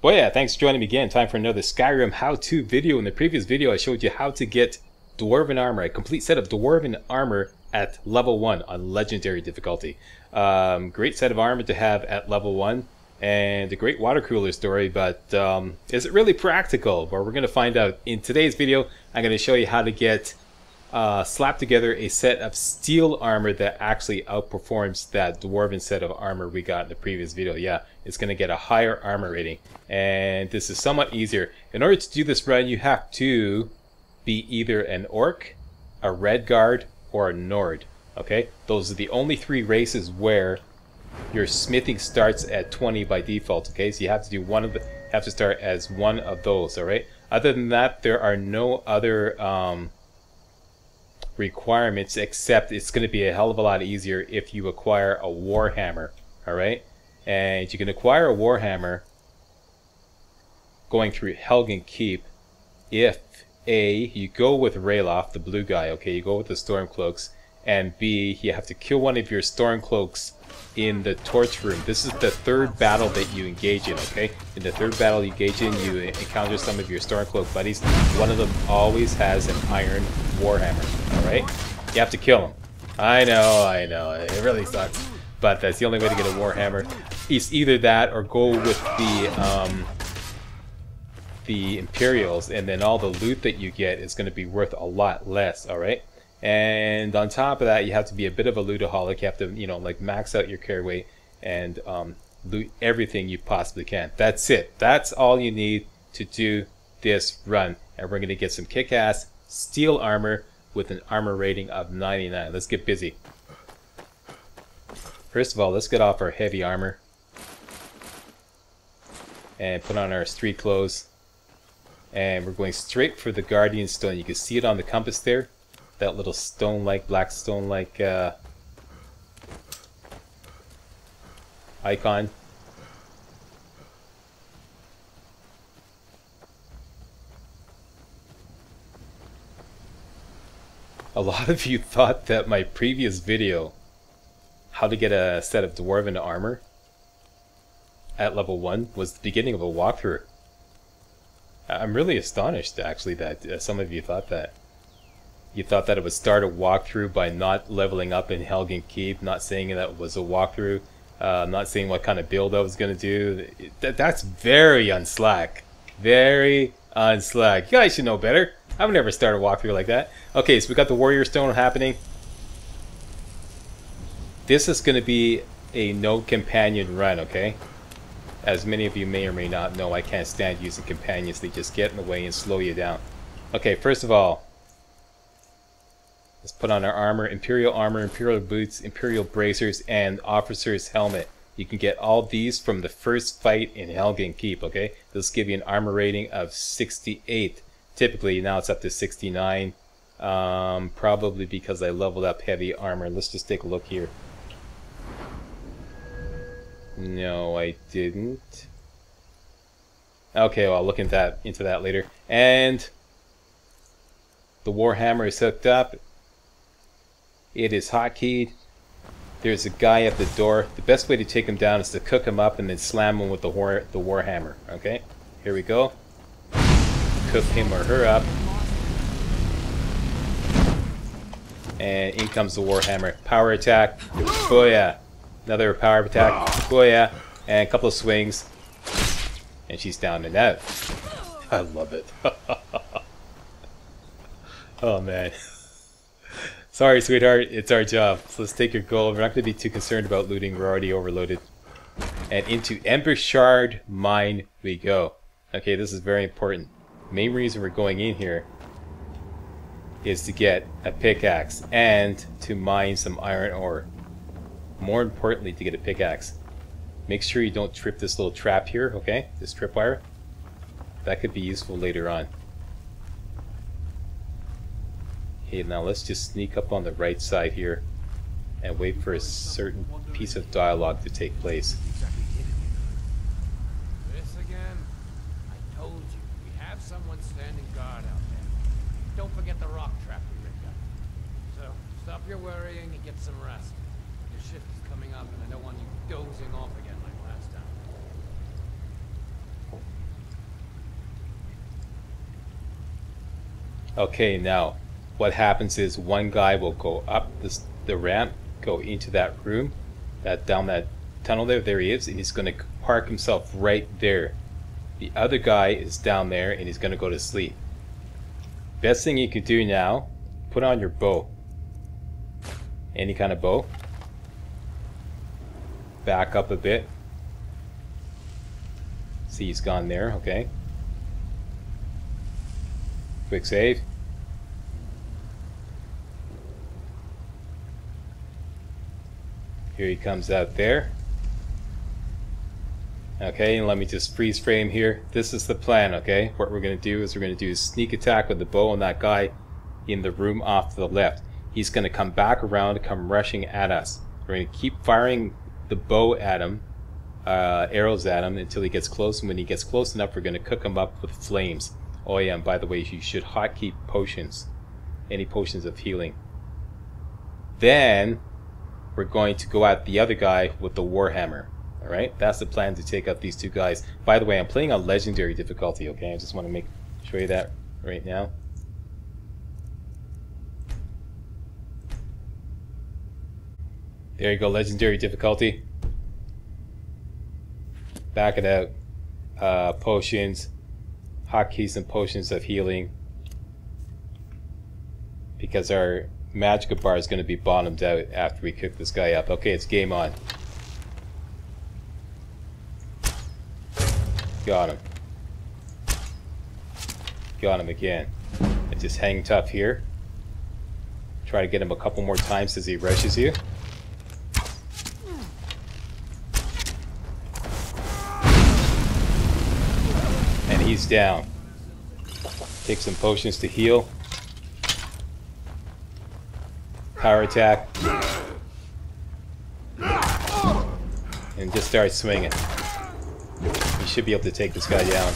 Well, yeah, thanks for joining me again. Time for another Skyrim how-to video. In the previous video, I showed you how to get Dwarven Armor, a complete set of Dwarven Armor at level 1 on Legendary difficulty. Um, great set of armor to have at level 1, and a great water cooler story, but um, is it really practical? Well, we're going to find out. In today's video, I'm going to show you how to get uh, slap together a set of steel armor that actually outperforms that dwarven set of armor we got in the previous video. Yeah, it's going to get a higher armor rating. And this is somewhat easier. In order to do this run, you have to be either an orc, a Redguard, or a Nord. Okay, those are the only three races where your smithing starts at 20 by default. Okay, so you have to do one of the have to start as one of those. All right. Other than that, there are no other um, requirements except it's going to be a hell of a lot easier if you acquire a Warhammer. All right, and you can acquire a Warhammer going through Helgen Keep if A, you go with Ralof, the blue guy, okay, you go with the Stormcloaks, and B, you have to kill one of your Stormcloaks in the Torch Room. This is the third battle that you engage in, okay? In the third battle you engage in, you encounter some of your Stormcloak buddies. One of them always has an Iron Warhammer, alright? You have to kill him. I know, I know, it really sucks. But that's the only way to get a Warhammer. It's either that or go with the, um, the Imperials, and then all the loot that you get is going to be worth a lot less, alright? And on top of that, you have to be a bit of a lootaholic. You have to, you know, like max out your carry weight and um, loot everything you possibly can. That's it. That's all you need to do this run. And we're going to get some kick-ass steel armor with an armor rating of 99. Let's get busy. First of all, let's get off our heavy armor. And put on our street clothes. And we're going straight for the Guardian Stone. You can see it on the compass there that little stone-like, black stone-like uh, icon. A lot of you thought that my previous video, how to get a set of Dwarven armor at level 1, was the beginning of a walkthrough. I'm really astonished, actually, that uh, some of you thought that you thought that it would start a walkthrough by not leveling up in Helgen Keep, not saying that it was a walkthrough, uh, not saying what kind of build I was going to do. That, that's very unslack. Very unslack. You guys should know better. I would never started a walkthrough like that. Okay, so we got the Warrior Stone happening. This is going to be a no companion run, okay? As many of you may or may not know, I can't stand using companions. They just get in the way and slow you down. Okay, first of all, Let's put on our armor, Imperial armor, Imperial boots, Imperial bracers, and Officer's helmet. You can get all these from the first fight in Helgen Keep, okay? This will give you an armor rating of 68. Typically, now it's up to 69. Um, probably because I leveled up heavy armor. Let's just take a look here. No, I didn't. Okay, well, I'll look into that, into that later. And the Warhammer is hooked up. It is hotkeyed. There's a guy at the door. The best way to take him down is to cook him up and then slam him with the war the warhammer. Okay, here we go. Cook him or her up. And in comes the warhammer. Power attack. Booyah. Another power attack. Booyah. And a couple of swings. And she's down and out. I love it. oh man. Sorry, sweetheart, it's our job. So let's take your gold. We're not going to be too concerned about looting. We're already overloaded. And into Embershard Mine we go. Okay, this is very important. Main reason we're going in here is to get a pickaxe and to mine some iron ore. More importantly, to get a pickaxe. Make sure you don't trip this little trap here, okay? This tripwire. That could be useful later on. Okay, now let's just sneak up on the right side here and wait for a certain piece of dialogue to take place. you're worrying and get some rest. Your shift is coming up, and I don't want you dozing off again like last time. Okay, now what happens is one guy will go up this, the ramp, go into that room, that down that tunnel there, there he is, and he's going to park himself right there. The other guy is down there and he's going to go to sleep. Best thing you can do now, put on your bow. Any kind of bow. Back up a bit. See, he's gone there. Okay. Quick save. Here he comes out there. Okay, and let me just freeze frame here. This is the plan, okay? What we're going to do is we're going to do a sneak attack with the bow on that guy in the room off to the left. He's going to come back around, come rushing at us. We're going to keep firing the bow at him, uh, arrows at him until he gets close. And when he gets close enough, we're going to cook him up with flames. Oh yeah, and by the way, you should hotkey potions. Any potions of healing. Then, we're going to go at the other guy with the Warhammer. Alright, that's the plan to take out these two guys. By the way, I'm playing on Legendary difficulty, okay? I just want to make show you that right now. There you go, Legendary difficulty. Back it out. Uh, potions. Hotkeys and potions of healing. Because our Magicka bar is going to be bottomed out after we cook this guy up. Okay, it's game on. Got him. Got him again. And just hang tough here. Try to get him a couple more times as he rushes you. He's down. Take some potions to heal. Power attack. And just start swinging You should be able to take this guy down.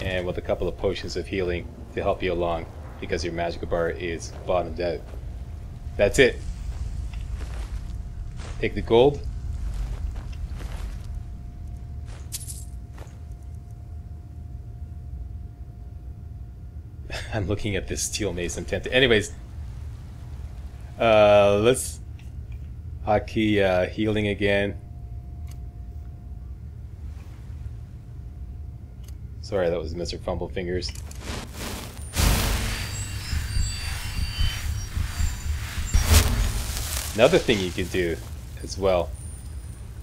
And with a couple of potions of healing to help you along because your Magicka bar is bottomed out. That's it. Take the gold. I'm looking at this steel mason tent. Anyways, uh, let's hotkey uh, healing again. Sorry, that was Mr. Fumble Fingers. Another thing you can do as well.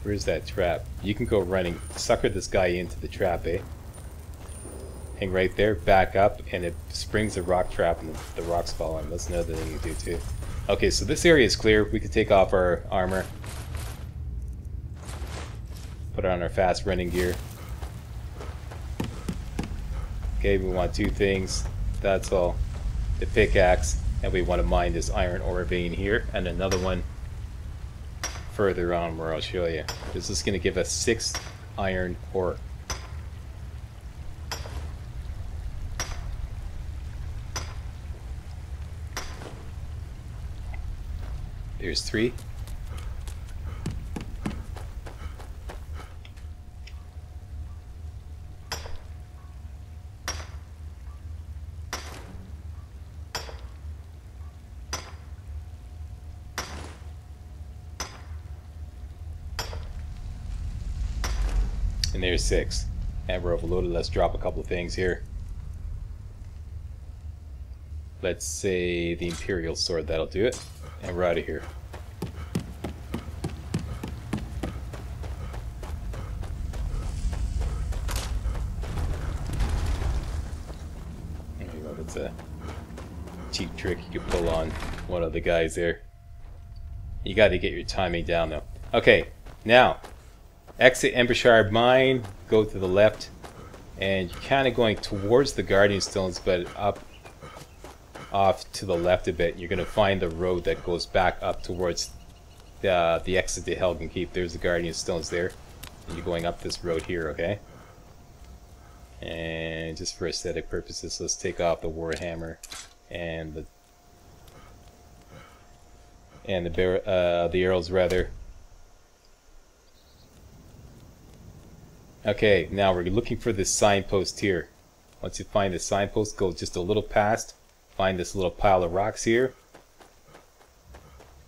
Where's that trap? You can go running, sucker this guy into the trap, eh? Hang right there, back up, and it springs a rock trap and the rocks fall on. That's another thing you do too. Okay, so this area is clear. We can take off our armor. Put on our fast running gear. Okay, we want two things. That's all. The pickaxe, and we want to mine this iron ore vein here, and another one further on where I'll show you. This is going to give us six iron ore. There's three. And there's six. And we're overloaded. Let's drop a couple of things here. Let's say the Imperial Sword, that'll do it. And we're out of here. There you go, that's a cheap trick you could pull on one of the guys there. You gotta get your timing down though. Okay, now exit Embershard Mine, go to the left, and you're kind of going towards the Guardian Stones, but up off to the left a bit. You're going to find the road that goes back up towards the, uh, the exit to Helgen Keep. There's the Guardian Stones there. And you're going up this road here, okay? And just for aesthetic purposes, let's take off the Warhammer and the and the bear, uh, the arrows rather. Okay, now we're looking for this signpost here. Once you find the signpost, go just a little past. Find this little pile of rocks here.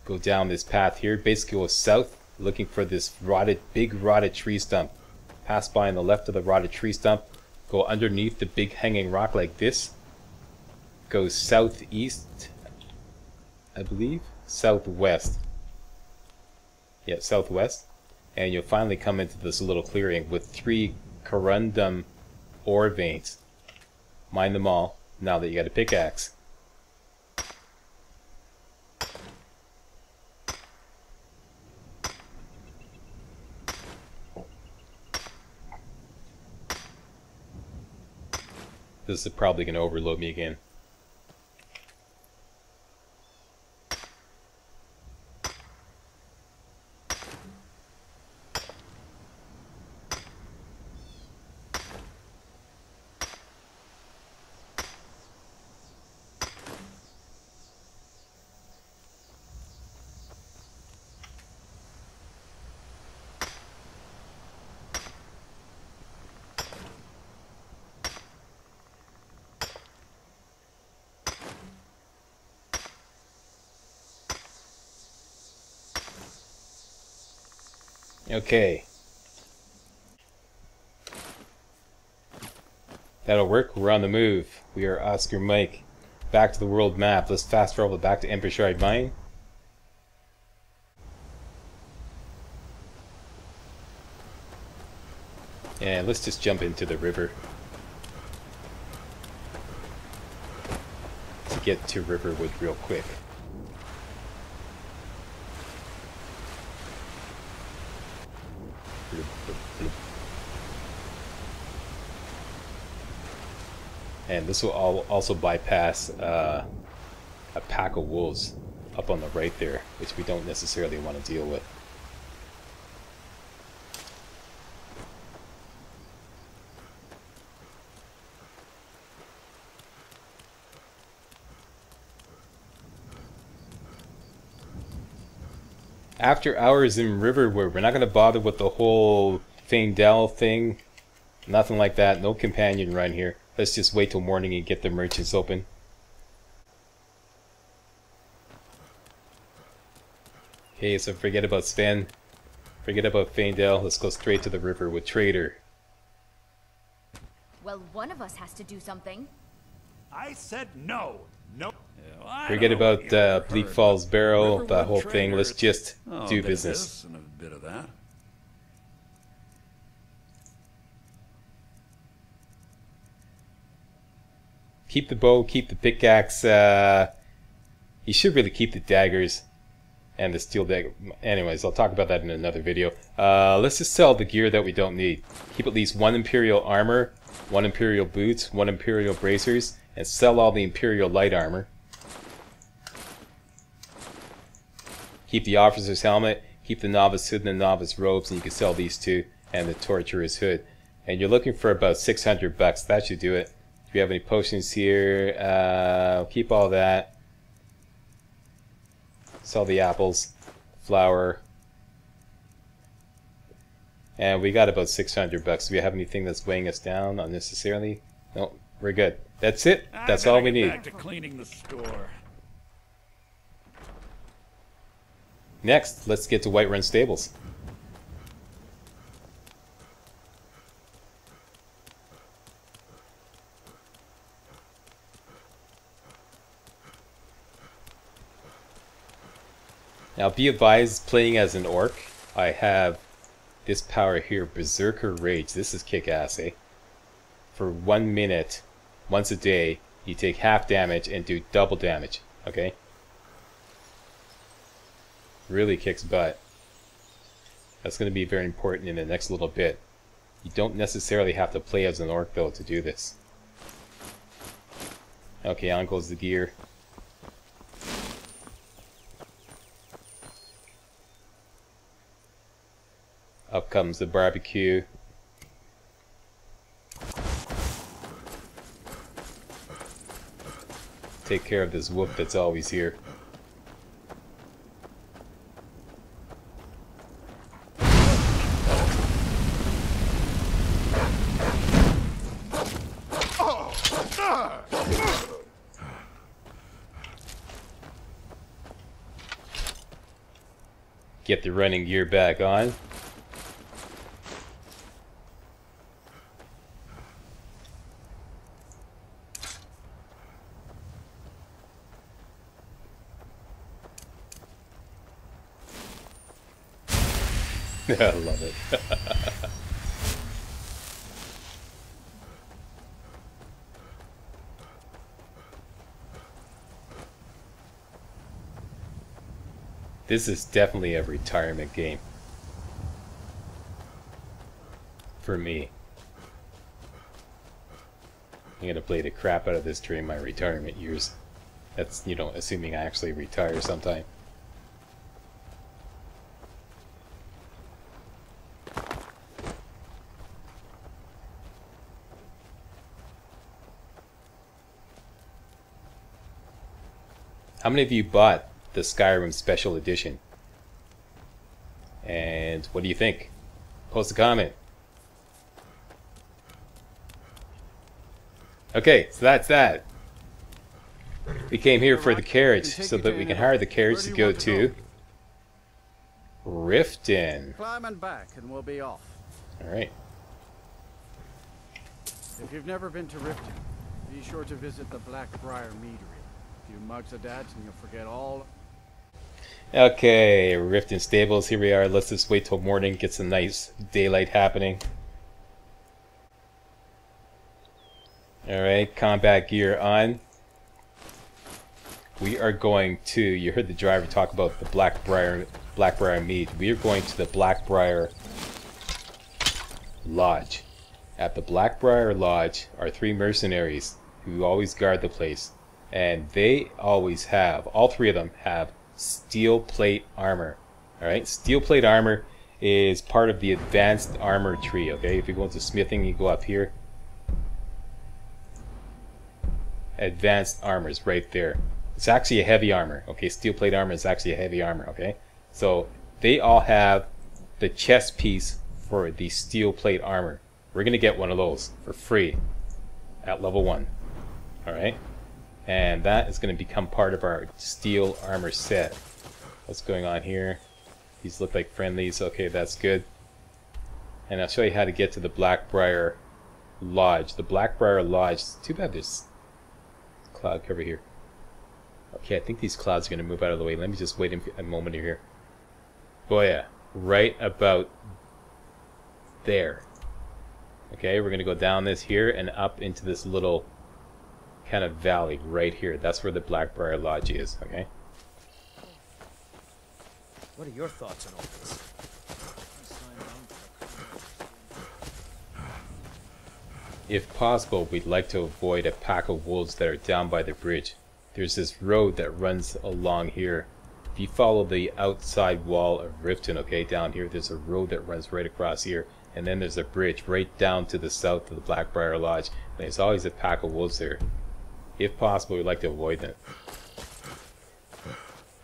Go down this path here. Basically go south, looking for this rotted, big rotted tree stump. Pass by on the left of the rotted tree stump. Go underneath the big hanging rock like this. Go southeast, I believe. Southwest. Yeah, southwest. And you'll finally come into this little clearing with three corundum ore veins. Mine them all, now that you got a pickaxe. This is probably going to overload me again. Okay. That'll work. We're on the move. We are Oscar Mike. Back to the world map. Let's fast travel back to Embershard Mine. And let's just jump into the river. To get to Riverwood real quick. And this will also bypass uh, a pack of wolves up on the right there, which we don't necessarily want to deal with. After hours in Riverwood, we're not going to bother with the whole Faendal thing. Nothing like that. No companion run here. Let's just wait till morning and get the merchants open. Okay, so forget about Sven. Forget about Faendal. Let's go straight to the Riverwood Trader. Well, one of us has to do something. I said no. No. Yeah, forget about uh, Bleak Falls Barrow, the whole thing. Let's just oh, do business. and a bit of that. Keep the bow, keep the pickaxe. Uh, you should really keep the daggers and the steel dagger. Anyways, I'll talk about that in another video. Uh, let's just sell the gear that we don't need. Keep at least one Imperial armor, one Imperial boots, one Imperial bracers, and sell all the Imperial light armor. Keep the officer's helmet, keep the novice hood and the novice robes, and you can sell these two, and the torturer's hood. And you're looking for about 600 bucks. That should do it we have any potions here, uh, keep all that. Sell the apples, flour. And we got about 600 bucks. Do we have anything that's weighing us down unnecessarily? No, we're good. That's it. That's all we need. Back to cleaning the store. Next, let's get to Whiterun Stables. Now be advised, playing as an orc, I have this power here, Berserker Rage. This is kick-ass, eh? For one minute, once a day, you take half damage and do double damage, okay? Really kicks butt. That's going to be very important in the next little bit. You don't necessarily have to play as an orc, though, to do this. Okay, on goes the gear. Up comes the barbecue. Take care of this wolf that's always here. Get the running gear back on. I love it. this is definitely a retirement game. For me. I'm gonna play the crap out of this during my retirement years. That's, you know, assuming I actually retire sometime. How many of you bought the Skyrim Special Edition? And what do you think? Post a comment. Okay, so that's that. We came here for the carriage so that we can hire the carriage to go to Riften. Climb and back, and we'll be off. Alright. If you've never been to Riften, be sure to visit the Blackbriar Meadery. Few mugs of dads, and you'll forget all. Okay, Riften Stables, here we are. Let's just wait till morning, get some nice daylight happening. Alright, combat gear on. We are going to, you heard the driver talk about the Blackbriar, Blackbriar Mead. We are going to the Blackbriar Lodge. At the Blackbriar Lodge are three mercenaries who always guard the place. And they always have, all three of them have steel plate armor. Alright, steel plate armor is part of the advanced armor tree, okay? If you go into smithing, you go up here. Advanced armor is right there. It's actually a heavy armor, okay? Steel plate armor is actually a heavy armor, okay? So they all have the chest piece for the steel plate armor. We're gonna get one of those for free at level one. Alright? And that is going to become part of our steel armor set. What's going on here? These look like friendlies. Okay, that's good. And I'll show you how to get to the Blackbriar Lodge. The Blackbriar Lodge. Too bad there's cloud cover here. Okay, I think these clouds are going to move out of the way. Let me just wait a moment here. Oh yeah, right about there. Okay, we're going to go down this here and up into this little kind of valley right here. That's where the Blackbriar Lodge is, okay? What are your thoughts on all this? If possible, we'd like to avoid a pack of wolves that are down by the bridge. There's this road that runs along here. If you follow the outside wall of Riften, okay, down here, there's a road that runs right across here. And then there's a bridge right down to the south of the Blackbriar Lodge. And there's always a pack of wolves there. If possible, we'd like to avoid them.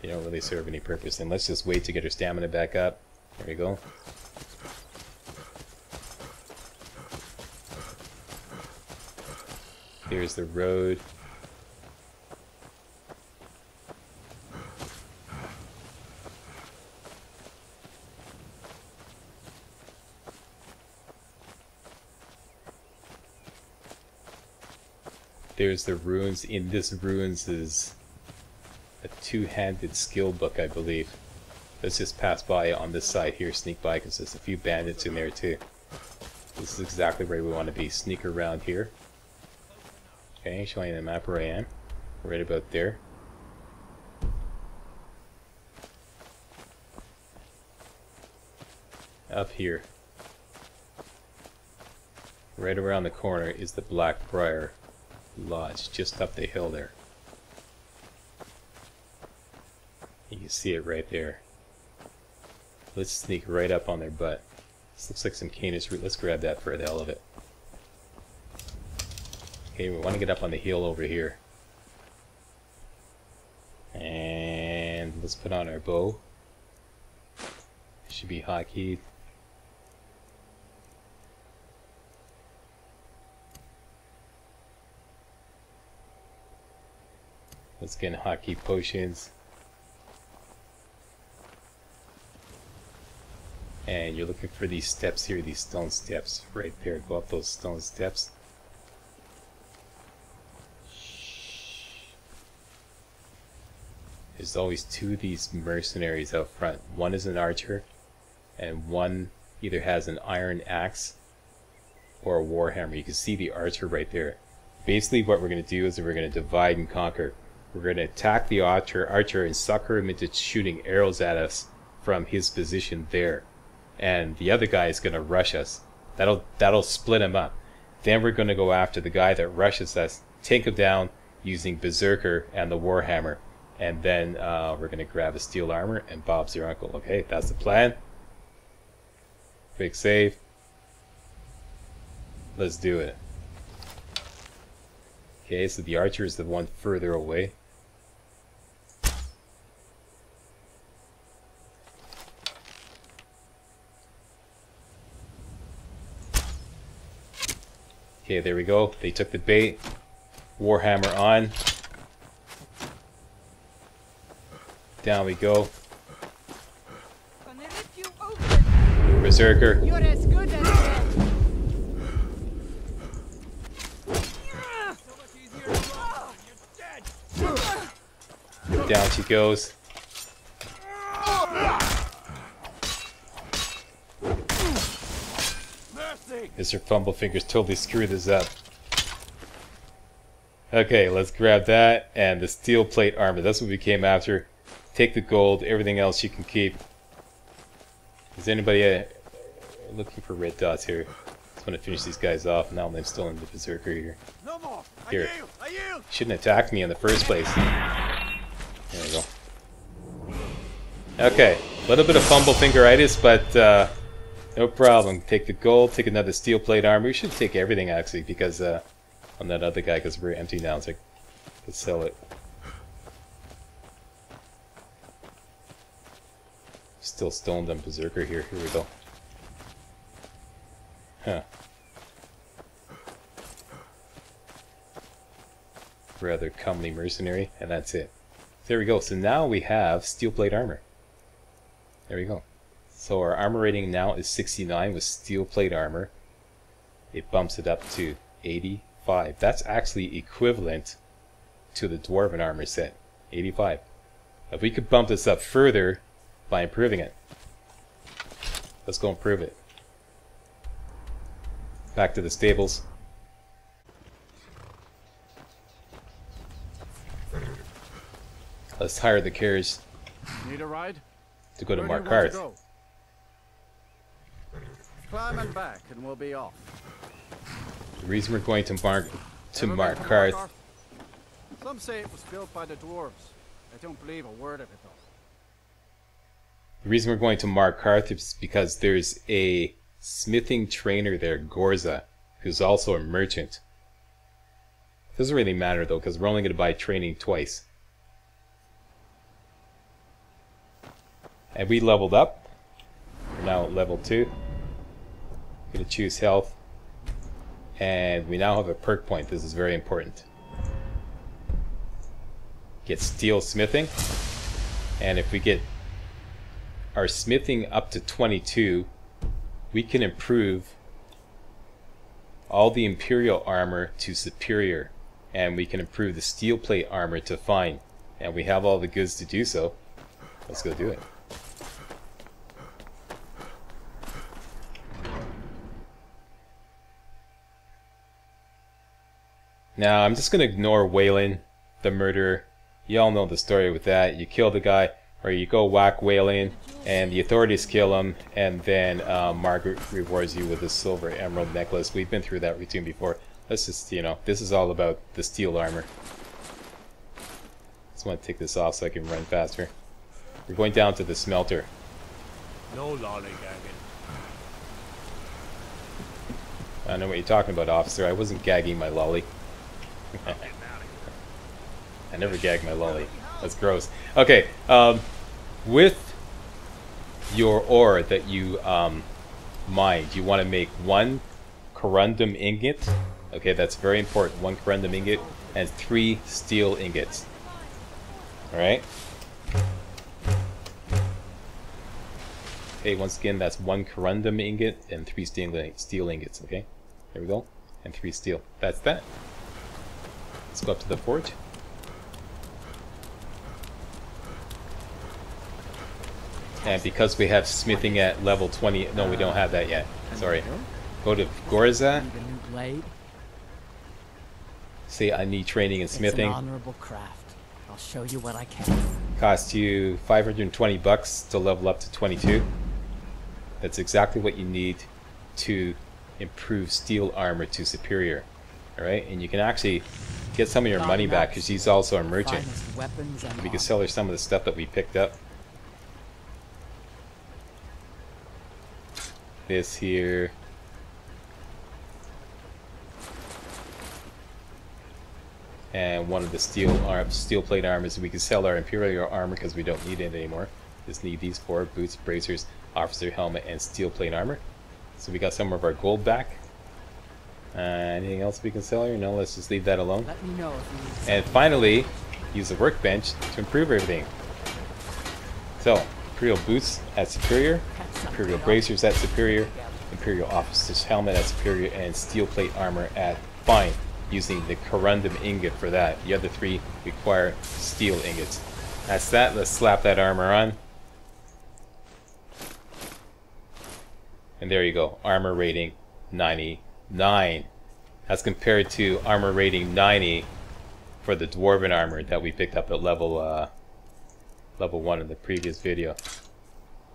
They don't really serve any purpose. And let's just wait to get her stamina back up. There we go. Here's the road. There's the runes. In this runes is a two-handed skill book, I believe. Let's just pass by on this side here, sneak by, because there's a few bandits in there too. This is exactly where we want to be. Sneak around here. Okay, showing the map where I am. Right about there. Up here. Right around the corner is the Blackbriar Lodge, just up the hill there. You can see it right there. Let's sneak right up on their butt. This looks like some Canis root. Let's grab that for the hell of it. Okay, we want to get up on the hill over here. And let's put on our bow. Should be hot hotkeyed. Let's get hotkey potions. And you're looking for these steps here, these stone steps right there. Go up those stone steps. There's always two of these mercenaries out front. One is an archer, and one either has an iron axe or a warhammer. You can see the archer right there. Basically, what we're going to do is we're going to divide and conquer. We're going to attack the archer, archer and sucker him into shooting arrows at us from his position there. And the other guy is going to rush us. That'll that'll split him up. Then we're going to go after the guy that rushes us, take him down using Berserker and the Warhammer. And then uh, we're going to grab a steel armor and Bob's your uncle. Okay, that's the plan. Quick save. Let's do it. Okay, so the archer is the one further away. Okay, there we go. They took the bait. Warhammer on. Down we go. Berserker. As good as. Down she goes. Mr. Fumblefingers totally screwed this up. Okay, let's grab that and the steel plate armor. That's what we came after. Take the gold, everything else you can keep. Is anybody uh, looking for red dots here? Just want to finish these guys off. Now they've stolen the berserker here. No more. Here. I yield. I yield. Shouldn't attack me in the first place. There we go. Okay, a little bit of fumble fingeritis, but uh, no problem. Take the gold, take another steel plate armor. We should take everything actually, because uh, on that other guy, because we're empty now, so I could sell it. Still stoned on Berserker here. Here we go. Huh. Rather comely mercenary, and that's it. There we go. So now we have steel plate armor. There we go. So our armor rating now is 69 with steel plate armor. It bumps it up to 85. That's actually equivalent to the dwarven armor set. 85. If we could bump this up further by improving it. Let's go improve it. Back to the stables. Let's hire the carriage Need a ride? to go to Where do you Mark want to Hearth. go? Climb and back, and we'll be off. The reason we're going to Mark to Mark Some say it was built by the dwarves. I don't believe a word of it though. The reason we're going to Mark is because there's a smithing trainer there, Ghorza, who's also a merchant. Doesn't really matter though, because we're only going to buy training twice. And we leveled up. We're now at level 2. Gonna choose health. And we now have a perk point. This is very important. Get steel smithing. And if we get our smithing up to 22, we can improve all the imperial armor to superior and we can improve the steel plate armor to fine and we have all the goods to do so let's go do it now I'm just gonna ignore Weylin the murderer. You all know the story with that. You kill the guy or you go whack Weylin and the authorities kill him and then uh, Margaret rewards you with a silver emerald necklace. We've been through that routine before. Let's just you know this is all about the steel armor. Just want to take this off so I can run faster. We're going down to the smelter. No lollygagging. I know what you're talking about officer. I wasn't gagging my lolly I never gag my lolly. That's gross. Okay, um, with your ore that you um, mined, you want to make one corundum ingot. Okay, that's very important. One corundum ingot and three steel ingots. All right. Okay, once again, that's one corundum ingot and three steel, steel ingots, okay? There we go. And three steel. That's that. Let's go up to the fort. And because we have smithing at level 20, no, we don't have that yet. Sorry. Go to Ghorza. Need a new blade? Say I need training in smithing. honorable craft. I'll show you what I can. Cost you 520 bucks to level up to 22. That's exactly what you need to improve steel armor to superior. Alright, and you can actually get some of your money back because he's also a merchant. Finest weapons and We can sell her some of the stuff that we picked up. This here. And one of the steel arm, steel plate armors. We can sell our imperial armor because we don't need it anymore. Just need these four boots, bracers, officer helmet, and steel plate armor. So we got some of our gold back. Uh, anything else we can sell here? No, let's just leave that alone. Let me know if you need And finally, use the workbench to improve everything. So, Imperial Boots at Superior, Imperial Bracers at Superior, Imperial Officer's Helmet at Superior, and Steel Plate Armor at Fine, using the Corundum Ingot for that. The other three require steel ingots. That's that. Let's slap that armor on. And there you go. Armor rating 99. As compared to armor rating 90 for the dwarven armor that we picked up at level uh, level one in the previous video.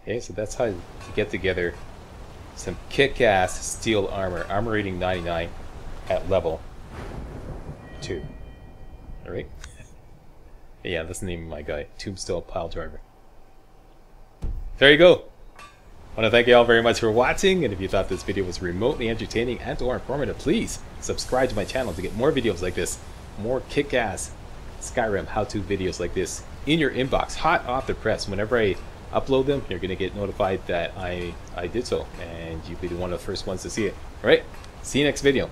Okay, so that's how to get together some kick-ass steel armor, armor rating 99 at level two. All right. yeah, that's the name of my guy, Tombstone Pile Driver. There you go. I want to thank you all very much for watching, and if you thought this video was remotely entertaining and or informative, please subscribe to my channel to get more videos like this, more kick-ass Skyrim how-to videos like this in your inbox, hot off the press. Whenever I upload them, you're going to get notified that I, I did so, and you'll be one of the first ones to see it. Alright, see you next video.